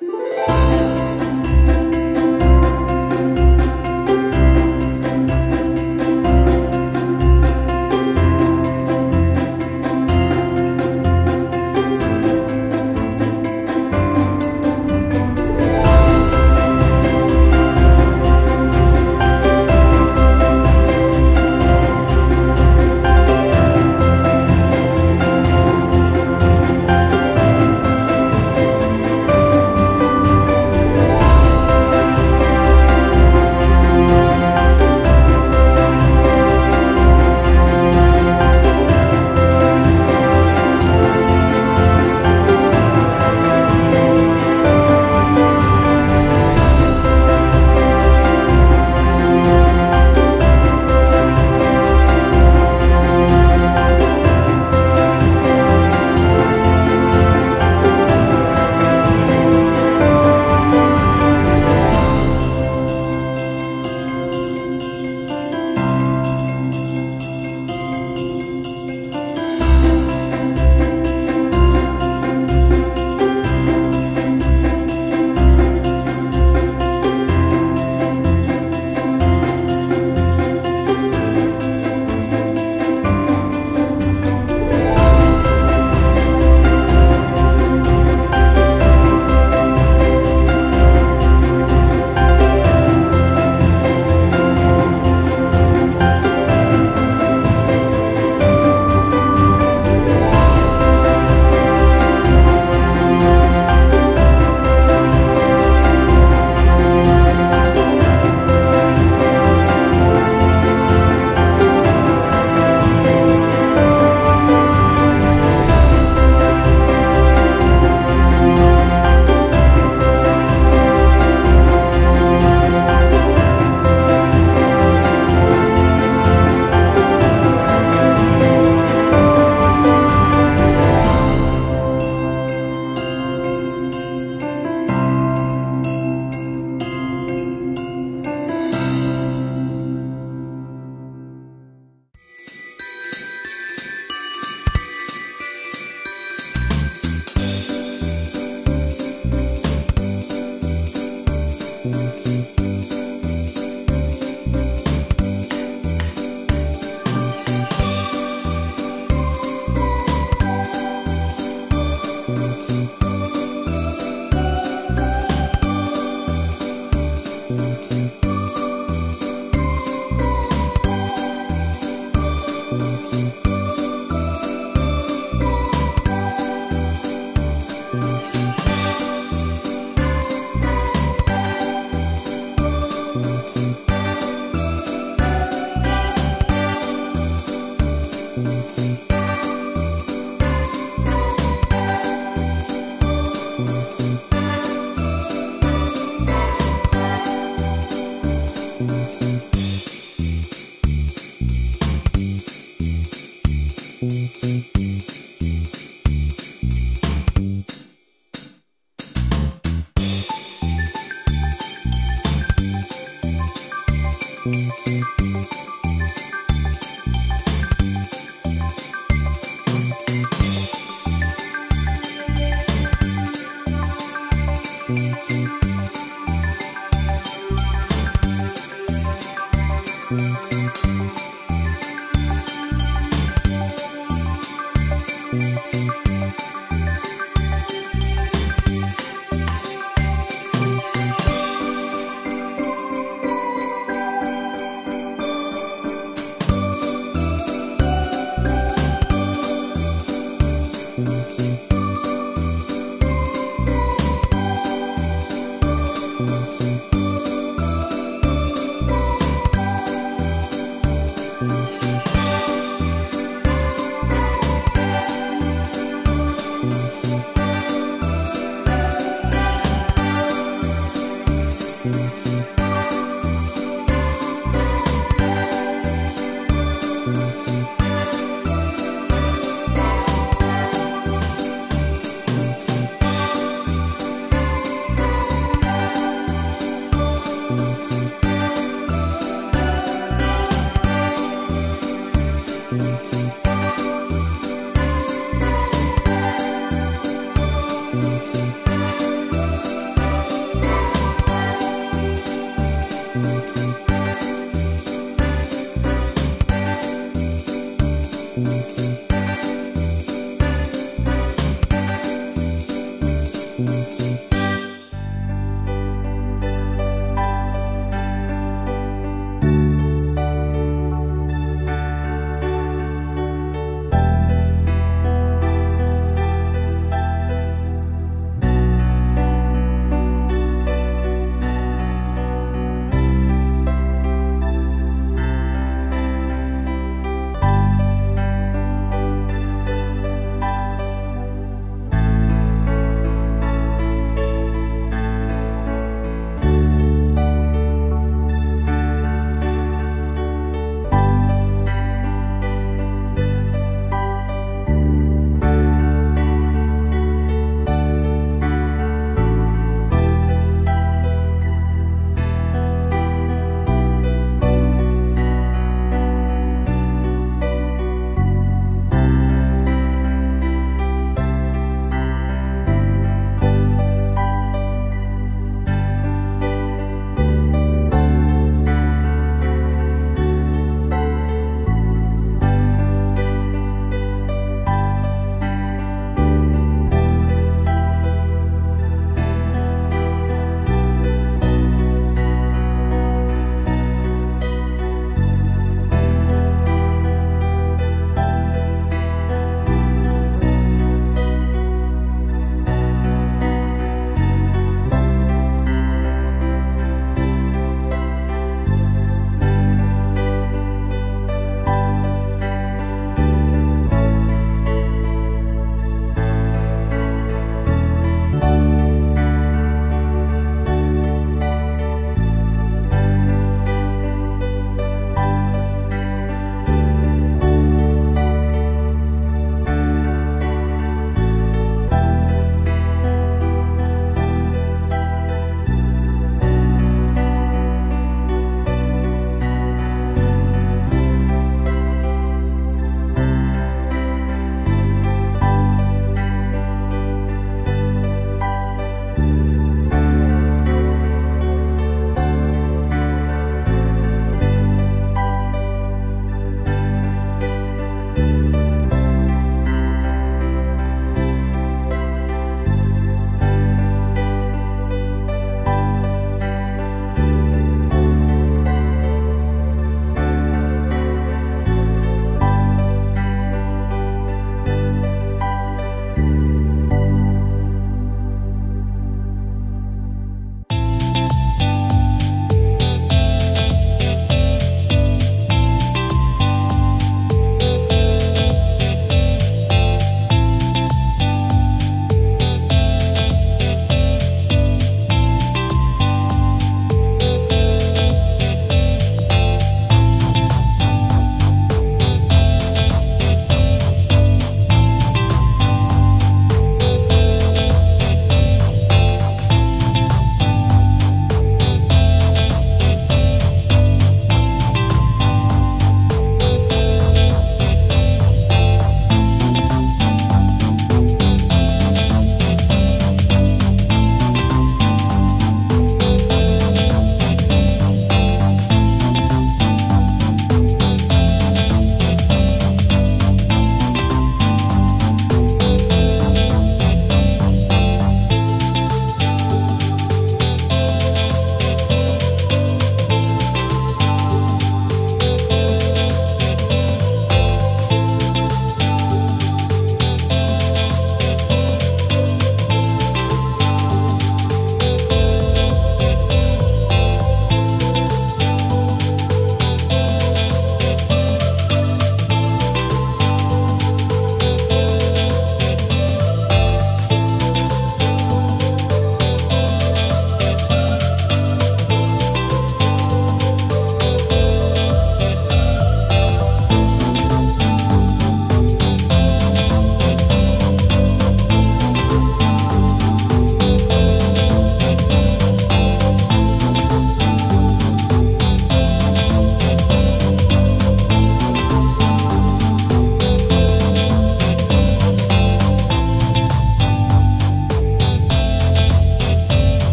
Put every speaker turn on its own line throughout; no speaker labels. Música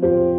Thank you.